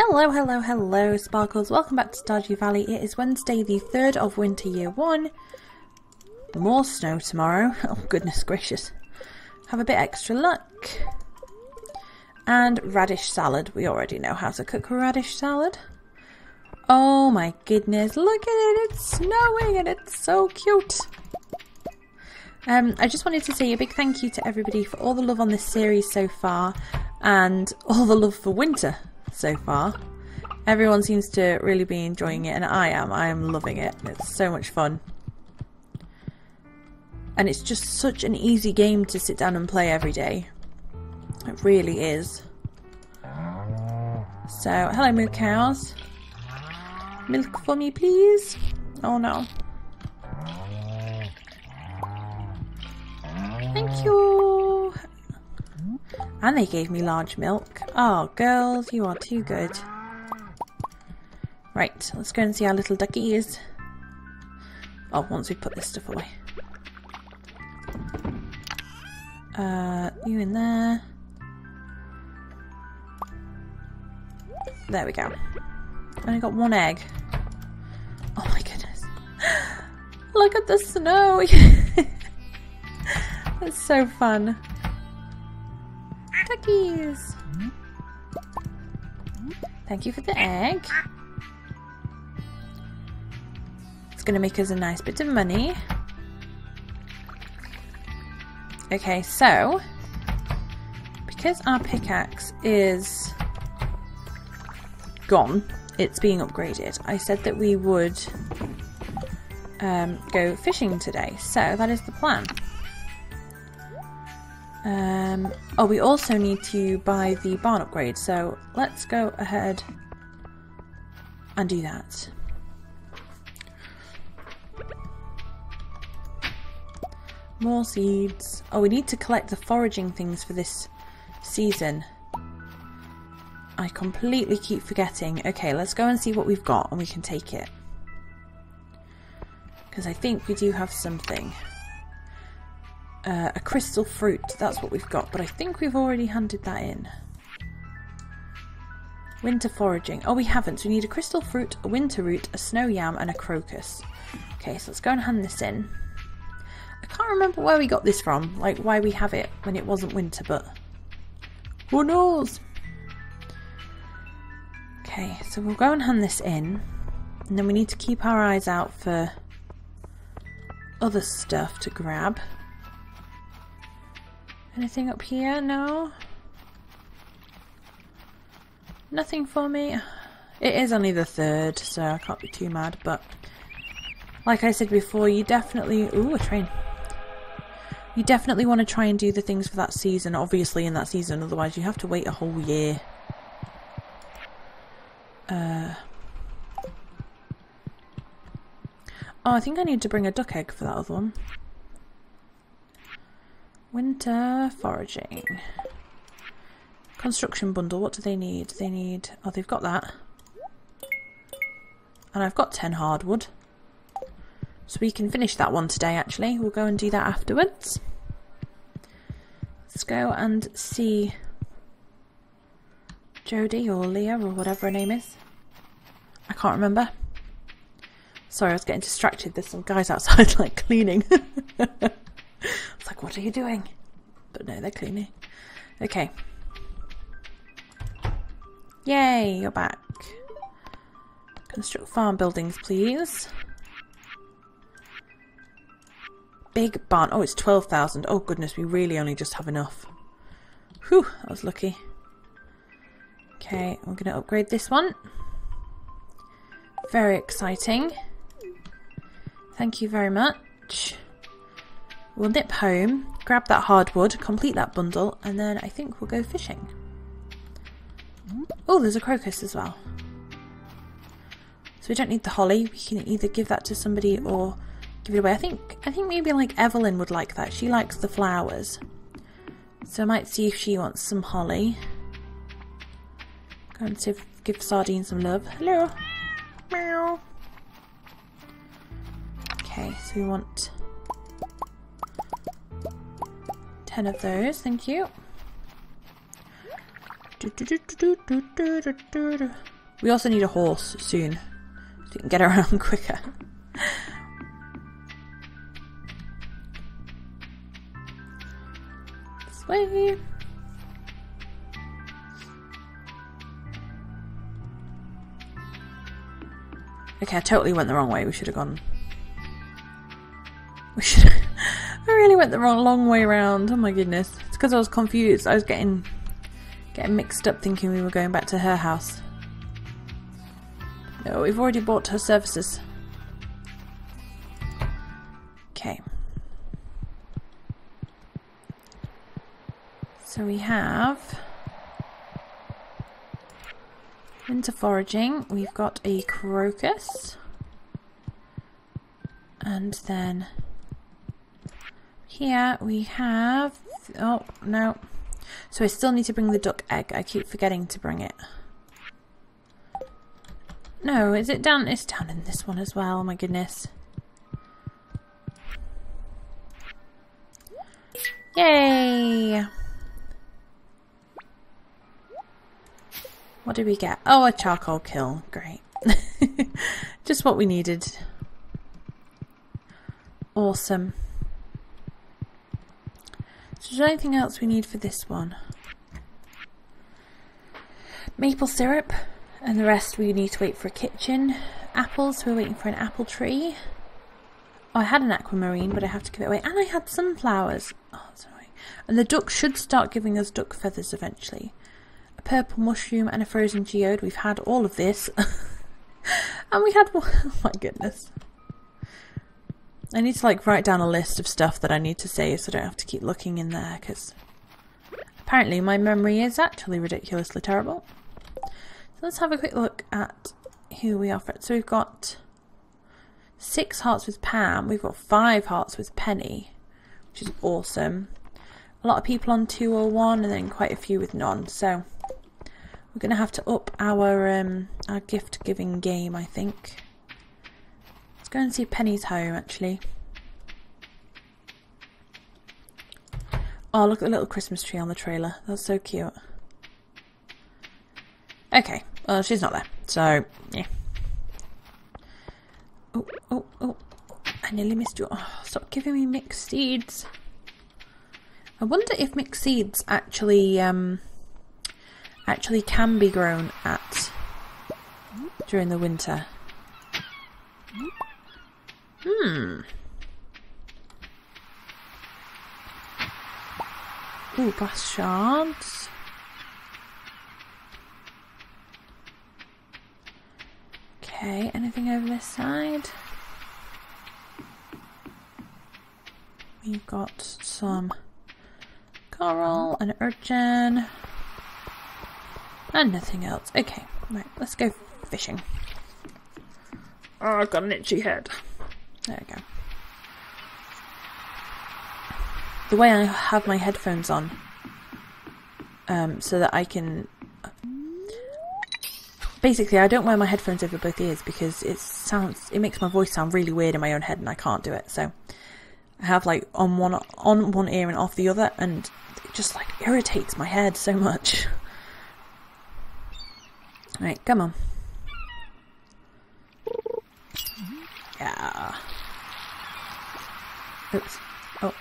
Hello, hello, hello, Sparkles. Welcome back to Stardew Valley. It is Wednesday, the 3rd of winter year 1. More snow tomorrow. Oh, goodness gracious. Have a bit extra luck. And radish salad. We already know how to cook radish salad. Oh my goodness, look at it. It's snowing and it's so cute. Um, I just wanted to say a big thank you to everybody for all the love on this series so far and all the love for winter so far. Everyone seems to really be enjoying it, and I am. I am loving it. It's so much fun. And it's just such an easy game to sit down and play every day. It really is. So, hello, milk cows. Milk for me, please. Oh no. Thank you. And they gave me large milk. Oh, girls, you are too good. Right, let's go and see our little ducky is. Oh, once we put this stuff away. Uh, you in there. There we go. Only got one egg. Oh my goodness. Look at the snow! It's so fun. Duckies! Thank you for the egg. It's going to make us a nice bit of money. Okay, so because our pickaxe is gone, it's being upgraded. I said that we would um, go fishing today, so that is the plan. Um, oh, we also need to buy the barn upgrade, so let's go ahead and do that. More seeds. Oh, we need to collect the foraging things for this season. I completely keep forgetting. Okay, let's go and see what we've got and we can take it. Because I think we do have something. Uh, a crystal fruit, that's what we've got, but I think we've already handed that in. Winter foraging. Oh, we haven't. So we need a crystal fruit, a winter root, a snow yam, and a crocus. Okay, so let's go and hand this in. I can't remember where we got this from, like why we have it when it wasn't winter, but who knows? Okay, so we'll go and hand this in, and then we need to keep our eyes out for other stuff to grab. Anything up here? No? Nothing for me? It is only the third, so I can't be too mad, but like I said before, you definitely... Ooh, a train. You definitely want to try and do the things for that season, obviously in that season, otherwise you have to wait a whole year. Uh... Oh, I think I need to bring a duck egg for that other one. Winter foraging. Construction bundle, what do they need? They need... Oh, they've got that. And I've got 10 hardwood. So we can finish that one today, actually. We'll go and do that afterwards. Let's go and see Jodie or Leah or whatever her name is. I can't remember. Sorry, I was getting distracted. There's some guys outside, like, cleaning. like, what are you doing? But no, they're cleaning. Okay. Yay, you're back. Construct farm buildings, please. Big barn. Oh, it's 12,000. Oh, goodness, we really only just have enough. Whew, I was lucky. Okay, I'm going to upgrade this one. Very exciting. Thank you very much. We'll nip home, grab that hardwood, complete that bundle, and then I think we'll go fishing. Oh, there's a crocus as well. So we don't need the holly. We can either give that to somebody or give it away. I think I think maybe like Evelyn would like that. She likes the flowers. So I might see if she wants some holly. Go and see if, give Sardine some love. Hello. Meow. Okay, so we want 10 of those, thank you. We also need a horse soon. So we can get around quicker. this way. Okay, I totally went the wrong way. We should have gone. Went the wrong long way around. Oh my goodness! It's because I was confused. I was getting getting mixed up, thinking we were going back to her house. No, we've already bought her services. Okay. So we have winter foraging. We've got a crocus. And then here we have... Oh, no. So I still need to bring the duck egg. I keep forgetting to bring it. No, is it down? It's down in this one as well. Oh my goodness. Yay! What did we get? Oh, a charcoal kiln. Great. Just what we needed. Awesome. Is there anything else we need for this one? Maple syrup. And the rest we need to wait for a kitchen. Apples, we're waiting for an apple tree. Oh, I had an aquamarine, but I have to give it away. And I had sunflowers. Oh, sorry. And the duck should start giving us duck feathers eventually a purple mushroom and a frozen geode. We've had all of this. and we had, oh my goodness. I need to like write down a list of stuff that I need to say so I don't have to keep looking in there because apparently my memory is actually ridiculously terrible. So let's have a quick look at who we offer. So we've got six hearts with Pam, we've got five hearts with Penny, which is awesome. A lot of people on 201 and then quite a few with none. So we're going to have to up our um, our gift giving game, I think. Let's go and see Penny's home, actually. Oh, look at the little Christmas tree on the trailer. That's so cute. Okay, well, she's not there, so, yeah. Oh, oh, oh. I nearly missed you. Oh, stop giving me mixed seeds. I wonder if mixed seeds actually um, actually can be grown at during the winter. Hmm. Ooh, glass shards. Okay, anything over this side? We've got some coral, an urchin, and nothing else. Okay, right, let's go fishing. Oh, I've got an itchy head. There we go. The way I have my headphones on, um, so that I can. Basically, I don't wear my headphones over both ears because it sounds, it makes my voice sound really weird in my own head, and I can't do it. So I have like on one on one ear and off the other, and it just like irritates my head so much. Right, come on. Yeah. Oops. Oh.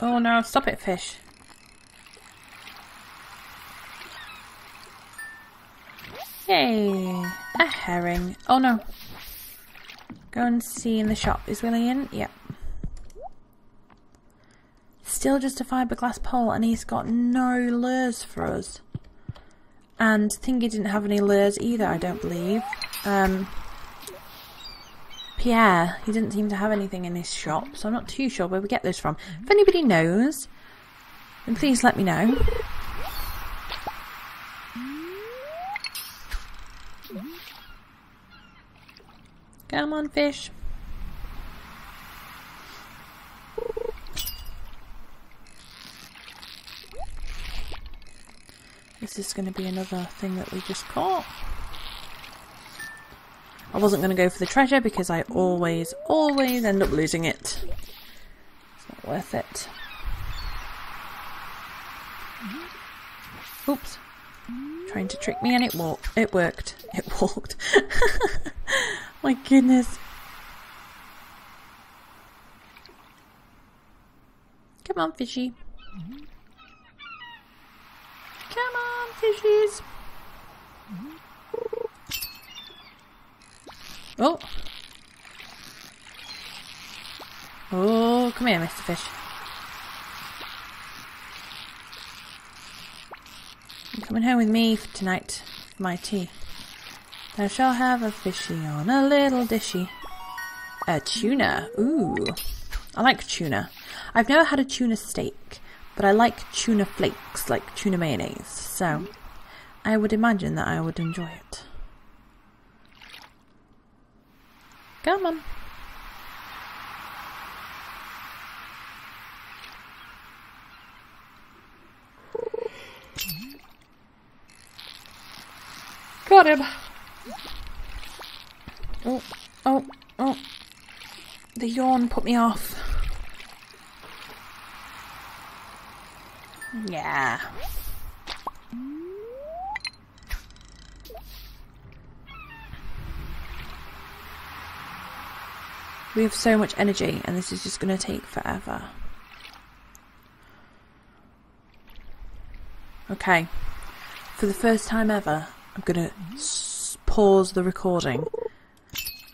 Oh no, stop it, fish. Yay! A herring. Oh no. Go and see in the shop. Is Willy in? Yep. Still just a fiberglass pole and he's got no lures for us. And Thingy didn't have any lures either, I don't believe. Um, Pierre, he didn't seem to have anything in his shop, so I'm not too sure where we get this from. If anybody knows, then please let me know. Come on, fish. This is going to be another thing that we just caught. Wasn't going to go for the treasure because I always, always end up losing it. It's not worth it. Oops. Trying to trick me and it walked. It worked. It walked. My goodness. Come on, fishy. Come on, fishies. Oh. Oh, come here, Mr. Fish. You're coming home with me tonight for my tea. Thou shall have a fishy on a little dishy. A tuna. Ooh. I like tuna. I've never had a tuna steak, but I like tuna flakes, like tuna mayonnaise. So, I would imagine that I would enjoy it. Come on. Got him. Oh, oh, oh. The yawn put me off. Yeah. We have so much energy and this is just going to take forever. Okay. For the first time ever, I'm going to pause the recording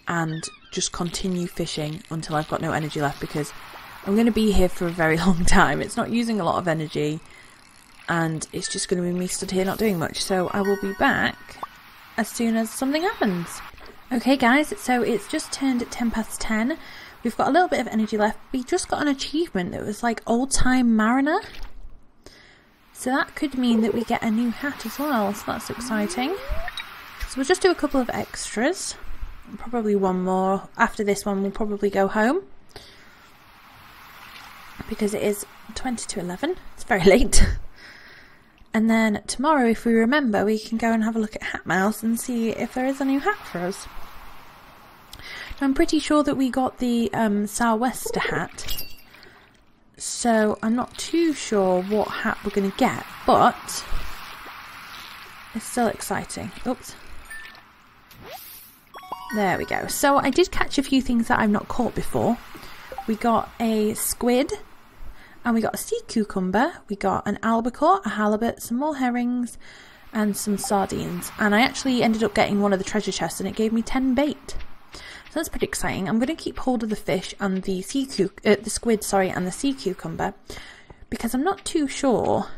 and just continue fishing until I've got no energy left because I'm going to be here for a very long time. It's not using a lot of energy and it's just going to be me stood here not doing much. So I will be back as soon as something happens. Okay guys, so it's just turned 10 past 10. We've got a little bit of energy left. We just got an achievement that was like old time mariner. So that could mean that we get a new hat as well, so that's exciting. So we'll just do a couple of extras. Probably one more. After this one we'll probably go home. Because it is 20 to 11. It's very late. And then tomorrow, if we remember, we can go and have a look at Hat Mouse and see if there is a new hat for us. I'm pretty sure that we got the um, Sou'wester hat. So I'm not too sure what hat we're going to get, but it's still exciting. Oops. There we go. So I did catch a few things that I've not caught before. We got a squid, and we got a sea cucumber, we got an albacore, a halibut, some more herrings, and some sardines. And I actually ended up getting one of the treasure chests, and it gave me 10 bait. So that's pretty exciting. I'm going to keep hold of the fish and the sea cu- uh, the squid, sorry, and the sea cucumber because I'm not too sure.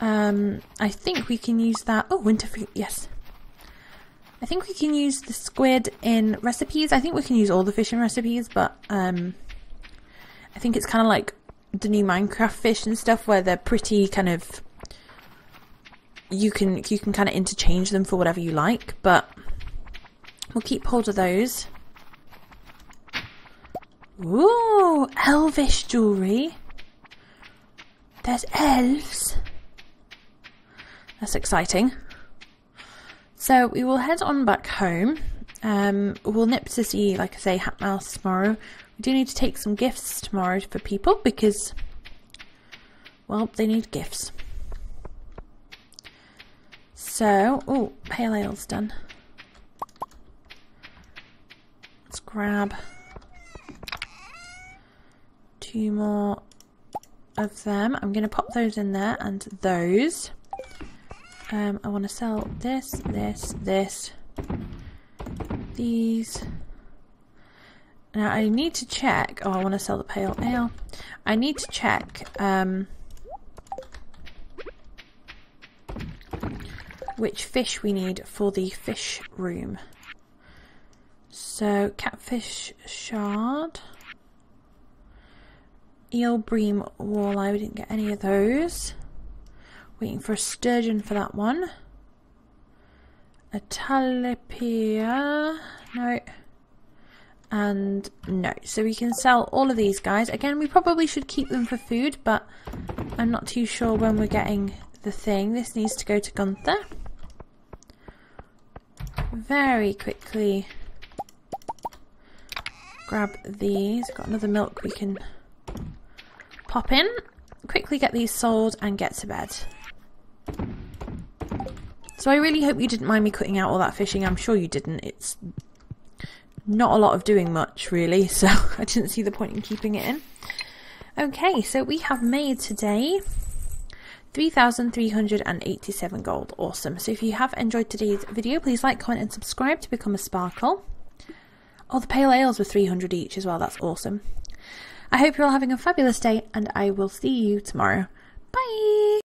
Um, I think we can use that. Oh, winter fruit, yes. I think we can use the squid in recipes. I think we can use all the fish in recipes, but um, I think it's kind of like the new Minecraft fish and stuff where they're pretty kind of you can you can kind of interchange them for whatever you like, but we'll keep hold of those. Ooh, elvish jewellery. There's elves. That's exciting. So we will head on back home. Um, we'll nip to see, like I say, Hatmouse tomorrow. We do need to take some gifts tomorrow for people because, well, they need gifts. So, oh, pale ale's done. Let's grab two more of them. I'm going to pop those in there and those. Um, I want to sell this, this, this, these. Now I need to check. Oh, I want to sell the pale ale. I need to check um, which fish we need for the fish room. So catfish shad, eel, bream, walleye. We didn't get any of those. Waiting for a sturgeon for that one. A tilapia. No and no. So we can sell all of these guys. Again, we probably should keep them for food, but I'm not too sure when we're getting the thing. This needs to go to Gunther. Very quickly grab these. Got another milk we can pop in. quickly get these sold and get to bed. So I really hope you didn't mind me cutting out all that fishing. I'm sure you didn't. It's not a lot of doing much, really, so I didn't see the point in keeping it in. Okay, so we have made today 3,387 gold. Awesome. So if you have enjoyed today's video, please like, comment and subscribe to become a sparkle. Oh, the pale ales were 300 each as well. That's awesome. I hope you're all having a fabulous day and I will see you tomorrow. Bye!